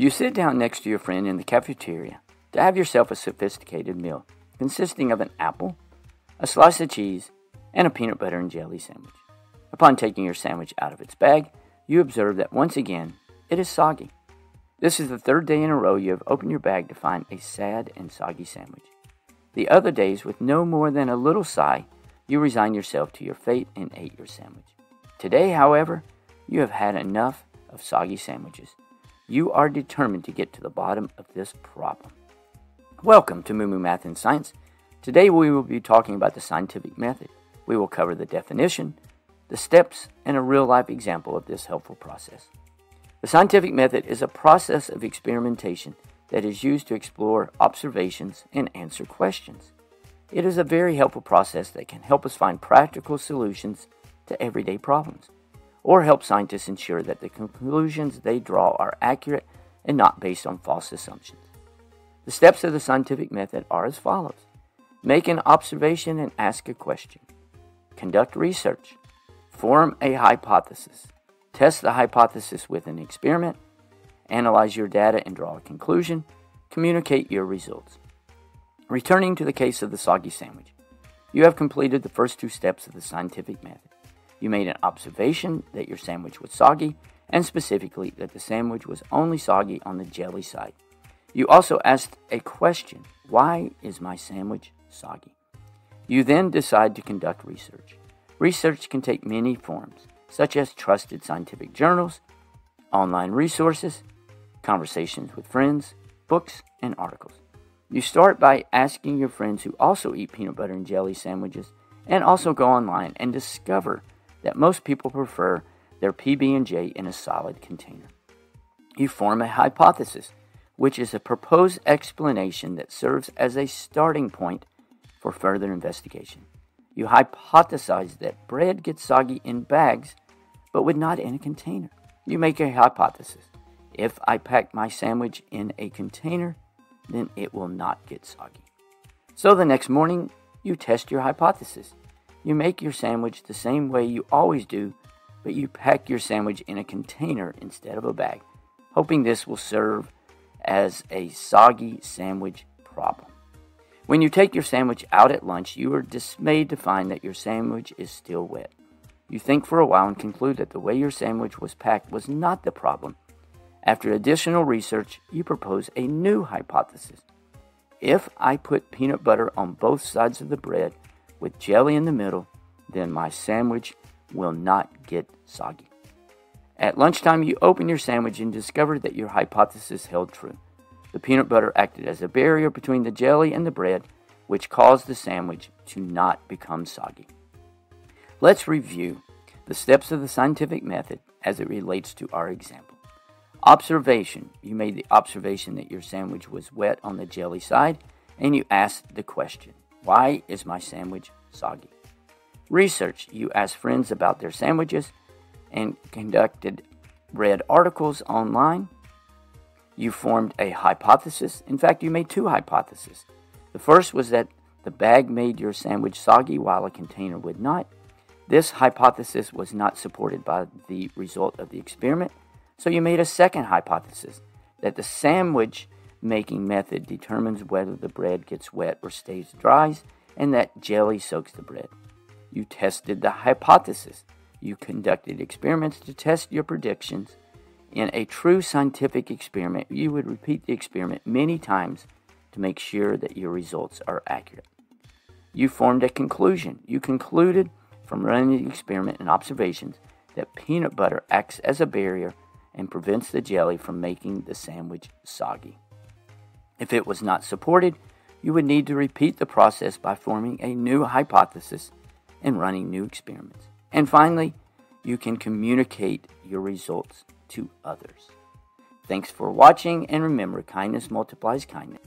You sit down next to your friend in the cafeteria to have yourself a sophisticated meal consisting of an apple, a slice of cheese, and a peanut butter and jelly sandwich. Upon taking your sandwich out of its bag, you observe that once again it is soggy. This is the third day in a row you have opened your bag to find a sad and soggy sandwich. The other days, with no more than a little sigh, you resign yourself to your fate and ate your sandwich. Today, however, you have had enough of soggy sandwiches. You are determined to get to the bottom of this problem. Welcome to Moo Math and Science. Today we will be talking about the scientific method. We will cover the definition, the steps, and a real life example of this helpful process. The scientific method is a process of experimentation that is used to explore observations and answer questions. It is a very helpful process that can help us find practical solutions to everyday problems, or help scientists ensure that the conclusions they draw are accurate and not based on false assumptions. The steps of the scientific method are as follows. Make an observation and ask a question, conduct research, form a hypothesis, test the hypothesis with an experiment, analyze your data and draw a conclusion, communicate your results. Returning to the case of the soggy sandwich, you have completed the first two steps of the scientific method. You made an observation that your sandwich was soggy, and specifically that the sandwich was only soggy on the jelly side. You also asked a question Why is my sandwich soggy? You then decide to conduct research. Research can take many forms, such as trusted scientific journals, online resources, conversations with friends, books, and articles. You start by asking your friends who also eat peanut butter and jelly sandwiches and also go online and discover that most people prefer their PB&J in a solid container. You form a hypothesis, which is a proposed explanation that serves as a starting point for further investigation. You hypothesize that bread gets soggy in bags, but would not in a container. You make a hypothesis. If I pack my sandwich in a container, then it will not get soggy. So the next morning, you test your hypothesis. You make your sandwich the same way you always do, but you pack your sandwich in a container instead of a bag, hoping this will serve as a soggy sandwich problem. When you take your sandwich out at lunch, you are dismayed to find that your sandwich is still wet. You think for a while and conclude that the way your sandwich was packed was not the problem, after additional research, you propose a new hypothesis. If I put peanut butter on both sides of the bread with jelly in the middle, then my sandwich will not get soggy. At lunchtime, you open your sandwich and discover that your hypothesis held true. The peanut butter acted as a barrier between the jelly and the bread, which caused the sandwich to not become soggy. Let's review the steps of the scientific method as it relates to our example. Observation. You made the observation that your sandwich was wet on the jelly side, and you asked the question Why is my sandwich soggy? Research. You asked friends about their sandwiches and conducted read articles online. You formed a hypothesis. In fact, you made two hypotheses. The first was that the bag made your sandwich soggy while a container would not. This hypothesis was not supported by the result of the experiment. So you made a second hypothesis that the sandwich making method determines whether the bread gets wet or stays dry, and that jelly soaks the bread. You tested the hypothesis. You conducted experiments to test your predictions. In a true scientific experiment, you would repeat the experiment many times to make sure that your results are accurate. You formed a conclusion. You concluded from running the experiment and observations that peanut butter acts as a barrier and prevents the jelly from making the sandwich soggy. If it was not supported, you would need to repeat the process by forming a new hypothesis and running new experiments. And finally, you can communicate your results to others. Thanks for watching, and remember kindness multiplies kindness.